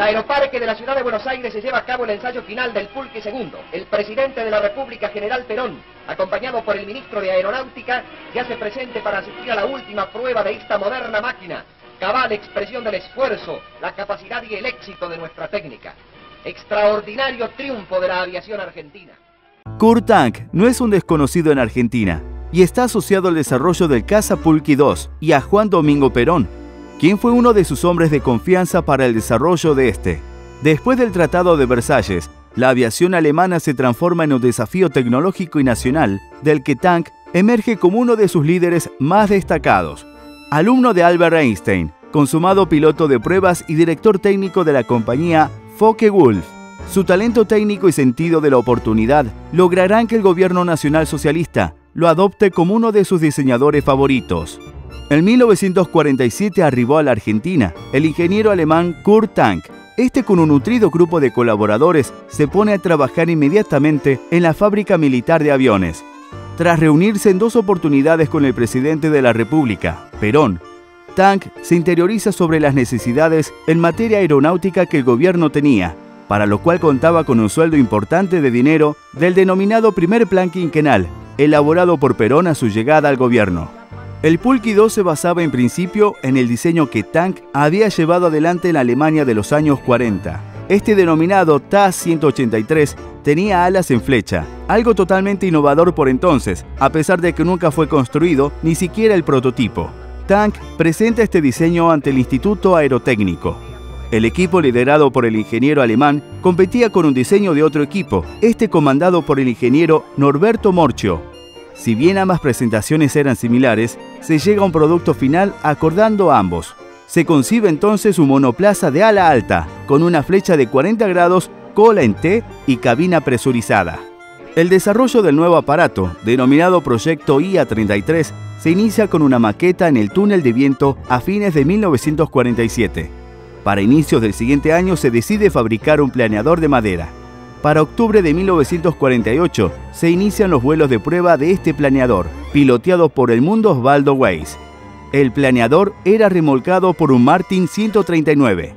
el aeroparque de la ciudad de Buenos Aires se lleva a cabo el ensayo final del Pulque II. El presidente de la República, General Perón, acompañado por el ministro de Aeronáutica, se presente para asistir a la última prueba de esta moderna máquina, cabal expresión del esfuerzo, la capacidad y el éxito de nuestra técnica. Extraordinario triunfo de la aviación argentina. Kurt Tank no es un desconocido en Argentina y está asociado al desarrollo del Casa Pulqui 2 y a Juan Domingo Perón, quien fue uno de sus hombres de confianza para el desarrollo de este. Después del Tratado de Versalles, la aviación alemana se transforma en un desafío tecnológico y nacional, del que Tank emerge como uno de sus líderes más destacados. Alumno de Albert Einstein, consumado piloto de pruebas y director técnico de la compañía Focke-Wulf. Su talento técnico y sentido de la oportunidad lograrán que el gobierno nacional socialista lo adopte como uno de sus diseñadores favoritos. En 1947 arribó a la Argentina el ingeniero alemán Kurt Tank. Este con un nutrido grupo de colaboradores se pone a trabajar inmediatamente en la fábrica militar de aviones. Tras reunirse en dos oportunidades con el presidente de la República, Perón, Tank se interioriza sobre las necesidades en materia aeronáutica que el gobierno tenía, para lo cual contaba con un sueldo importante de dinero del denominado primer plan quinquenal, elaborado por Perón a su llegada al gobierno. El Pulqui 2 se basaba en principio en el diseño que Tank había llevado adelante en Alemania de los años 40. Este denominado TAS-183 tenía alas en flecha, algo totalmente innovador por entonces, a pesar de que nunca fue construido ni siquiera el prototipo. Tank presenta este diseño ante el Instituto Aerotécnico. El equipo liderado por el ingeniero alemán competía con un diseño de otro equipo, este comandado por el ingeniero Norberto Morchio. Si bien ambas presentaciones eran similares, se llega a un producto final acordando ambos. Se concibe entonces un monoplaza de ala alta, con una flecha de 40 grados, cola en T y cabina presurizada. El desarrollo del nuevo aparato, denominado Proyecto IA-33, se inicia con una maqueta en el túnel de viento a fines de 1947. Para inicios del siguiente año se decide fabricar un planeador de madera. Para octubre de 1948 se inician los vuelos de prueba de este planeador, piloteado por el mundo Osvaldo Weiss. El planeador era remolcado por un Martin 139.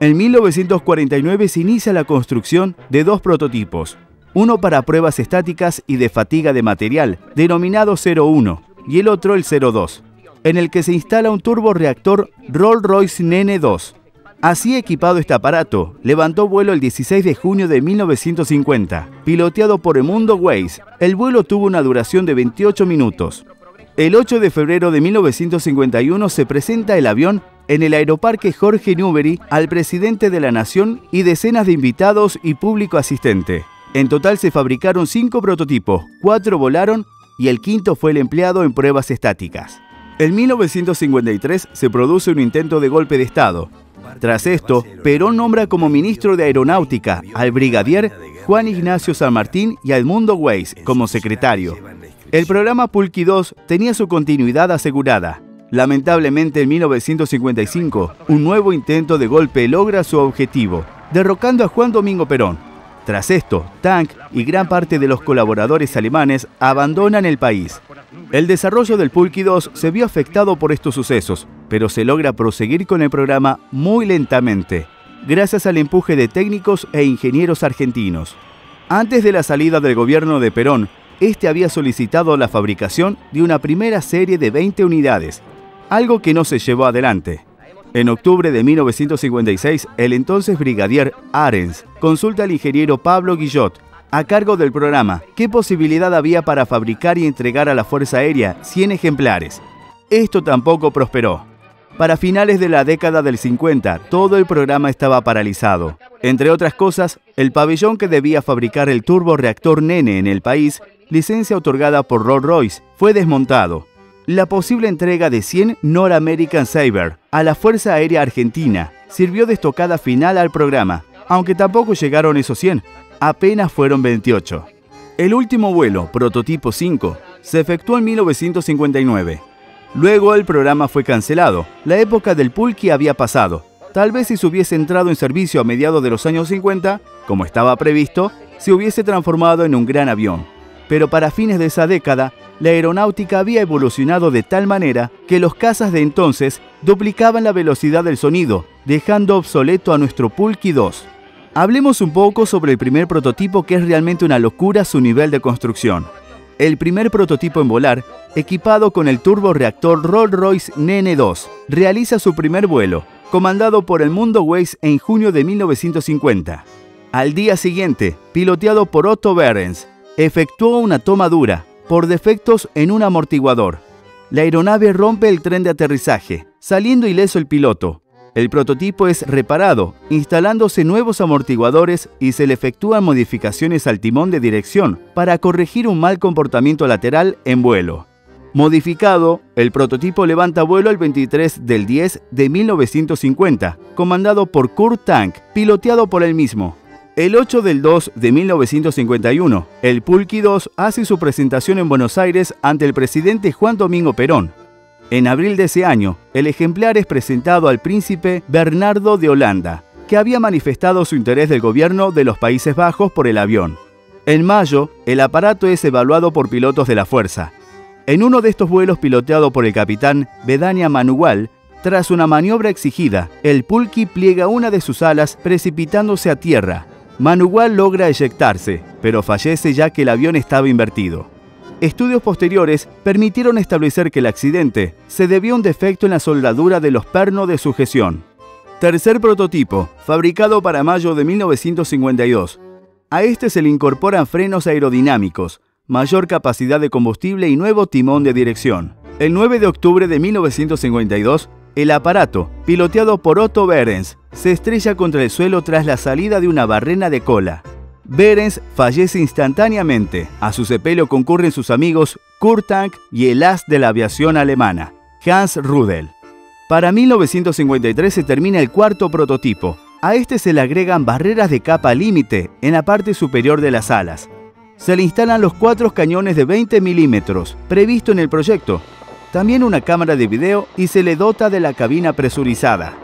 En 1949 se inicia la construcción de dos prototipos, uno para pruebas estáticas y de fatiga de material, denominado 01, y el otro el 02, en el que se instala un turboreactor Rolls-Royce Nene 2. Así equipado este aparato, levantó vuelo el 16 de junio de 1950, piloteado por Emundo Weiss. El vuelo tuvo una duración de 28 minutos. El 8 de febrero de 1951 se presenta el avión en el aeroparque Jorge Newbery al presidente de la Nación y decenas de invitados y público asistente. En total se fabricaron cinco prototipos, cuatro volaron y el quinto fue el empleado en pruebas estáticas. En 1953 se produce un intento de golpe de Estado. Tras esto, Perón nombra como ministro de Aeronáutica al brigadier Juan Ignacio San Martín y a Edmundo Weiss como secretario. El programa Pulqui 2 tenía su continuidad asegurada. Lamentablemente en 1955, un nuevo intento de golpe logra su objetivo, derrocando a Juan Domingo Perón. Tras esto, Tank y gran parte de los colaboradores alemanes abandonan el país. El desarrollo del Pulqui 2 se vio afectado por estos sucesos, pero se logra proseguir con el programa muy lentamente, gracias al empuje de técnicos e ingenieros argentinos. Antes de la salida del gobierno de Perón, este había solicitado la fabricación de una primera serie de 20 unidades, algo que no se llevó adelante. En octubre de 1956, el entonces brigadier Arens consulta al ingeniero Pablo Guillot, a cargo del programa, qué posibilidad había para fabricar y entregar a la Fuerza Aérea 100 ejemplares. Esto tampoco prosperó. Para finales de la década del 50, todo el programa estaba paralizado. Entre otras cosas, el pabellón que debía fabricar el turboreactor Nene en el país, licencia otorgada por Rolls-Royce, fue desmontado la posible entrega de 100 North American Saber a la Fuerza Aérea Argentina sirvió de estocada final al programa, aunque tampoco llegaron esos 100, apenas fueron 28. El último vuelo, prototipo 5, se efectuó en 1959. Luego el programa fue cancelado, la época del pulqui había pasado. Tal vez si se hubiese entrado en servicio a mediados de los años 50, como estaba previsto, se hubiese transformado en un gran avión. pero para fines de esa década, la aeronáutica había evolucionado de tal manera que los cazas de entonces duplicaban la velocidad del sonido, dejando obsoleto a nuestro Pulky 2. Hablemos un poco sobre el primer prototipo que es realmente una locura su nivel de construcción. El primer prototipo en volar, equipado con el turboreactor Rolls-Royce Nene 2, realiza su primer vuelo, comandado por el Mundo Waze en junio de 1950. Al día siguiente, piloteado por Otto Behrens, efectuó una toma dura, por defectos en un amortiguador. La aeronave rompe el tren de aterrizaje, saliendo ileso el piloto. El prototipo es reparado, instalándose nuevos amortiguadores y se le efectúan modificaciones al timón de dirección para corregir un mal comportamiento lateral en vuelo. Modificado, el prototipo levanta vuelo el 23 del 10 de 1950, comandado por Kurt Tank, piloteado por él mismo. El 8 del 2 de 1951, el Pulky 2 hace su presentación en Buenos Aires ante el presidente Juan Domingo Perón. En abril de ese año, el ejemplar es presentado al príncipe Bernardo de Holanda, que había manifestado su interés del gobierno de los Países Bajos por el avión. En mayo, el aparato es evaluado por pilotos de la Fuerza. En uno de estos vuelos piloteado por el capitán Bedania Manual, tras una maniobra exigida, el Pulky pliega una de sus alas precipitándose a tierra, Manual logra eyectarse, pero fallece ya que el avión estaba invertido. Estudios posteriores permitieron establecer que el accidente se debió a un defecto en la soldadura de los pernos de sujeción. Tercer prototipo, fabricado para mayo de 1952. A este se le incorporan frenos aerodinámicos, mayor capacidad de combustible y nuevo timón de dirección. El 9 de octubre de 1952, el aparato, piloteado por Otto Behrens, se estrella contra el suelo tras la salida de una barrena de cola. Behrens fallece instantáneamente. A su sepelio concurren sus amigos Kurt Tank y el as de la aviación alemana, Hans Rudel. Para 1953 se termina el cuarto prototipo. A este se le agregan barreras de capa límite en la parte superior de las alas. Se le instalan los cuatro cañones de 20 milímetros, previsto en el proyecto, también una cámara de video y se le dota de la cabina presurizada.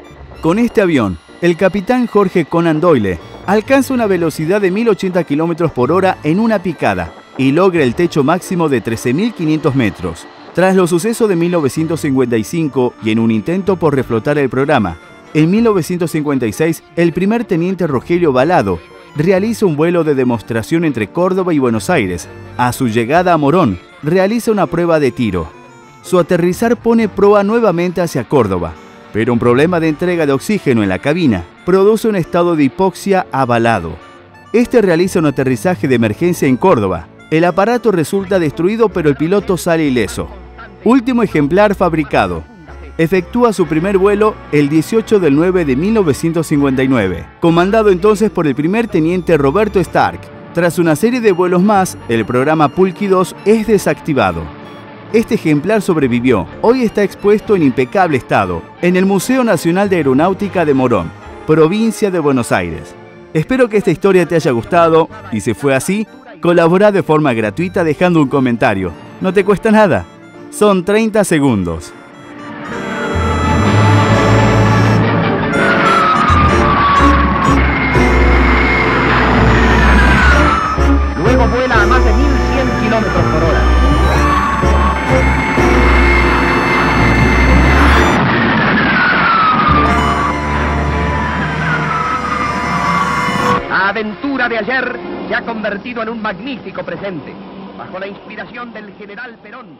Con este avión, el capitán Jorge Conan Doyle alcanza una velocidad de 1080 km por hora en una picada y logra el techo máximo de 13.500 metros. Tras los sucesos de 1955 y en un intento por reflotar el programa, en 1956 el primer teniente Rogelio Balado realiza un vuelo de demostración entre Córdoba y Buenos Aires. A su llegada a Morón, realiza una prueba de tiro su aterrizar pone proa nuevamente hacia Córdoba, pero un problema de entrega de oxígeno en la cabina produce un estado de hipoxia avalado. Este realiza un aterrizaje de emergencia en Córdoba. El aparato resulta destruido pero el piloto sale ileso. Último ejemplar fabricado. Efectúa su primer vuelo el 18 del 9 de 1959, comandado entonces por el primer teniente Roberto Stark. Tras una serie de vuelos más, el programa Pulky 2 es desactivado. Este ejemplar sobrevivió. Hoy está expuesto en impecable estado en el Museo Nacional de Aeronáutica de Morón, provincia de Buenos Aires. Espero que esta historia te haya gustado y si fue así, colabora de forma gratuita dejando un comentario. No te cuesta nada. Son 30 segundos. De ayer se ha convertido en un magnífico presente, bajo la inspiración del general Perón.